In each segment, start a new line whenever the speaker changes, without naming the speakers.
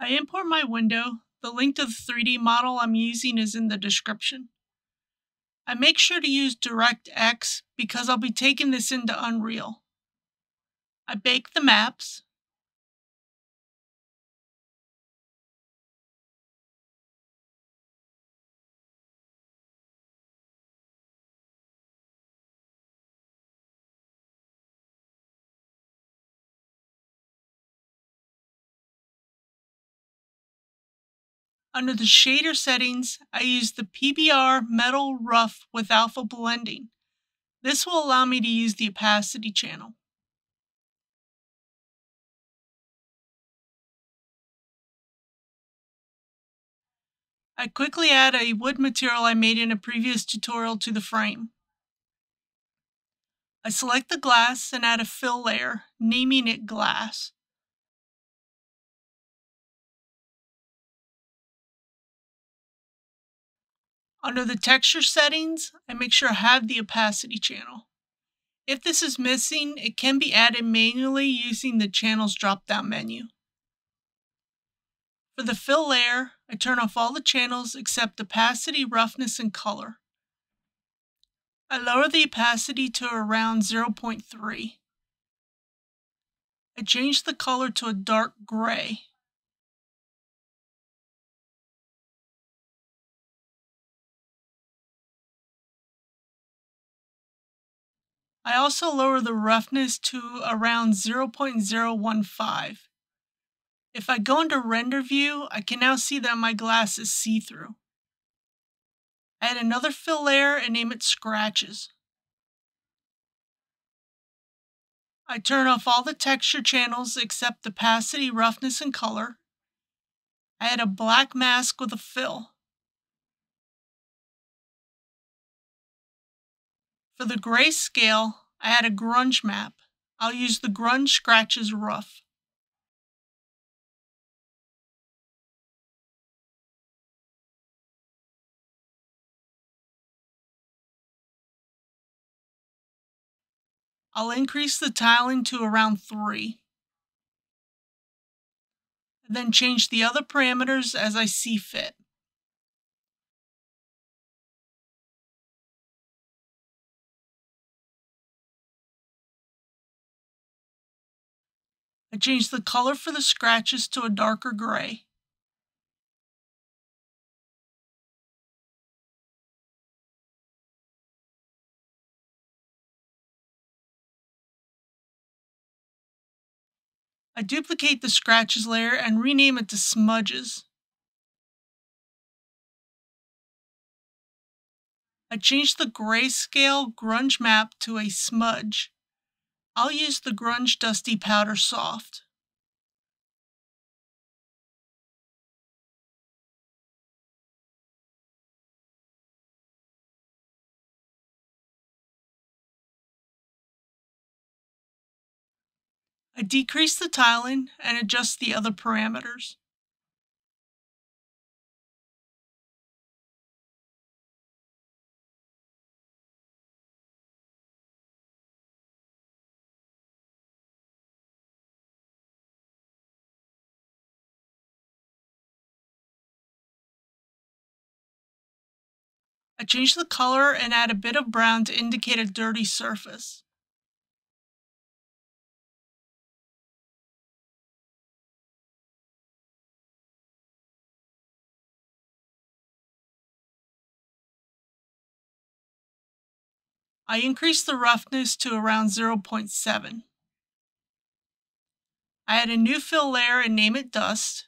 I import my window. The link to the 3D model I'm using is in the description. I make sure to use DirectX because I'll be taking this into Unreal. I bake the maps. Under the shader settings, I use the PBR Metal Rough with Alpha Blending. This will allow me to use the opacity channel. I quickly add a wood material I made in a previous tutorial to the frame. I select the glass and add a fill layer, naming it glass. Under the texture settings, I make sure I have the opacity channel. If this is missing, it can be added manually using the channels drop-down menu. For the fill layer, I turn off all the channels except opacity, roughness, and color. I lower the opacity to around 0.3. I change the color to a dark gray. I also lower the roughness to around 0.015. If I go into render view, I can now see that my glass is see-through. I add another fill layer and name it scratches. I turn off all the texture channels except opacity, roughness, and color. I add a black mask with a fill. For the grayscale, I add a grunge map. I'll use the grunge scratches rough. I'll increase the tiling to around 3. Then change the other parameters as I see fit. I changed the color for the scratches to a darker gray. I duplicate the scratches layer and rename it to smudges. I changed the grayscale grunge map to a smudge. I'll use the Grunge Dusty Powder Soft. I decrease the tiling and adjust the other parameters. I change the color and add a bit of brown to indicate a dirty surface. I increase the roughness to around 0.7. I add a new fill layer and name it Dust.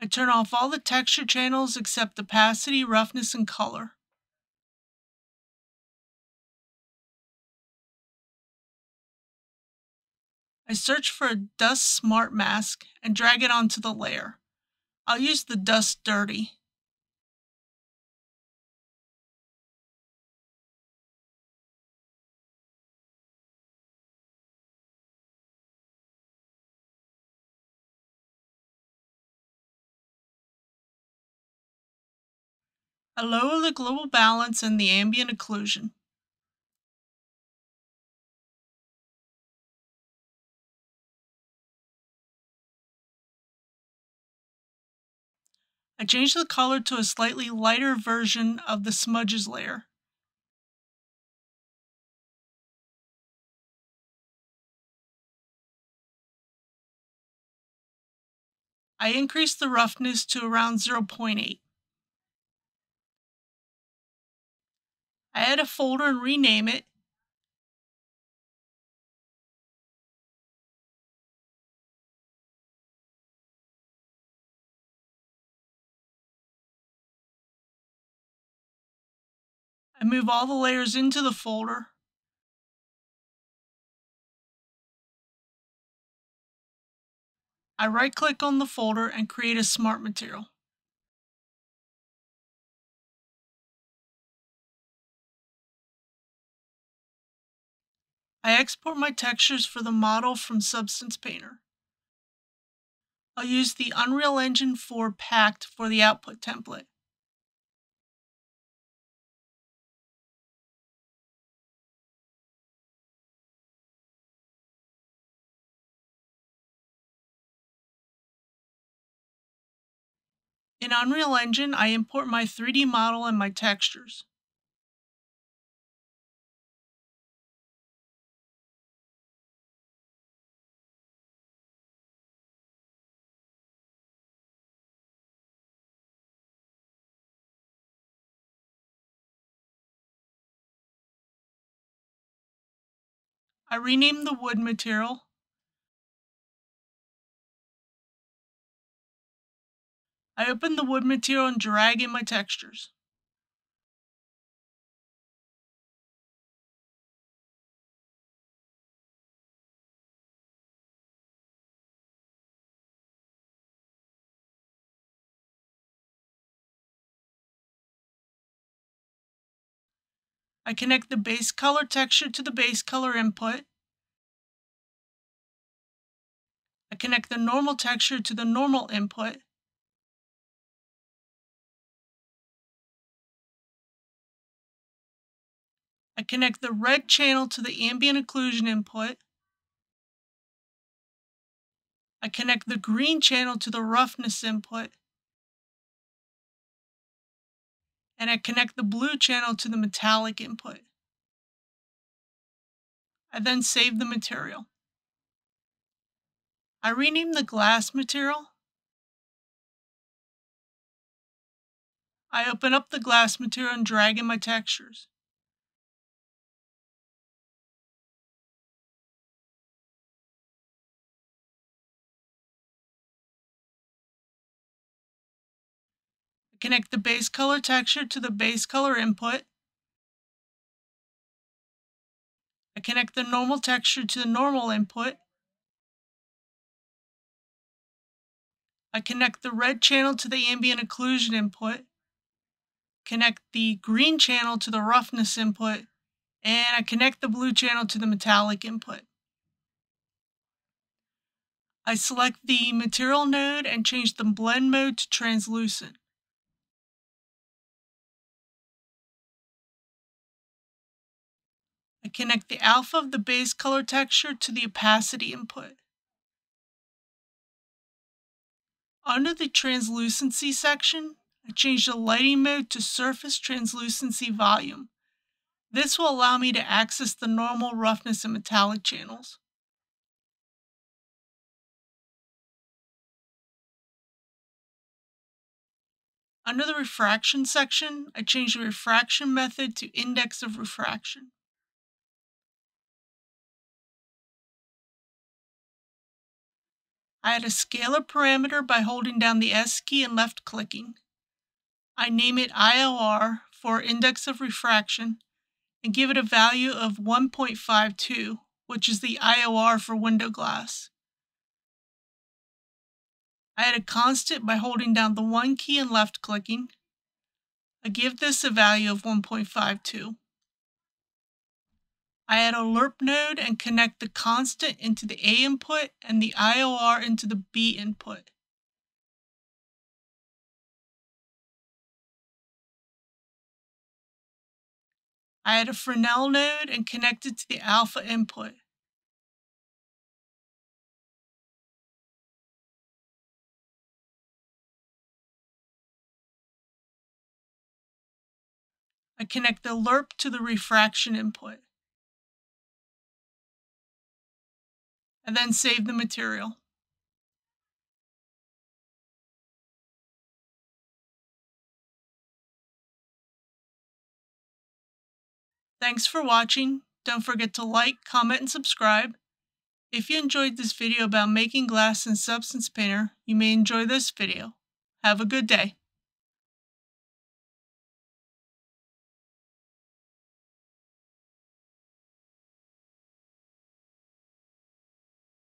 I turn off all the texture channels except opacity, roughness, and color. I search for a Dust Smart Mask and drag it onto the layer. I'll use the Dust Dirty. I lower the global balance and the ambient occlusion. I change the color to a slightly lighter version of the smudges layer. I increase the roughness to around 0.8. add a folder and rename it. I move all the layers into the folder. I right click on the folder and create a smart material. I export my textures for the model from Substance Painter. I'll use the Unreal Engine 4 Packed for the output template. In Unreal Engine, I import my 3D model and my textures. I rename the wood material I open the wood material and drag in my textures. I connect the base color texture to the base color input. I connect the normal texture to the normal input. I connect the red channel to the ambient occlusion input. I connect the green channel to the roughness input. And I connect the blue channel to the metallic input. I then save the material. I rename the glass material. I open up the glass material and drag in my textures. Connect the base color texture to the base color input. I connect the normal texture to the normal input. I connect the red channel to the ambient occlusion input. Connect the green channel to the roughness input. And I connect the blue channel to the metallic input. I select the material node and change the blend mode to translucent. Connect the alpha of the base color texture to the opacity input. Under the translucency section, I change the lighting mode to surface translucency volume. This will allow me to access the normal roughness and metallic channels. Under the refraction section, I change the refraction method to index of refraction. I add a scalar parameter by holding down the S key and left clicking. I name it IOR for index of refraction and give it a value of 1.52, which is the IOR for window glass. I add a constant by holding down the 1 key and left clicking. I give this a value of 1.52. I add a lerp node and connect the constant into the A input and the IOR into the B input. I add a Fresnel node and connect it to the alpha input. I connect the lerp to the refraction input. And then save the material. Thanks for watching. Don't forget to like, comment, and subscribe. If you enjoyed this video about making glass in Substance Painter, you may enjoy this video. Have a good day.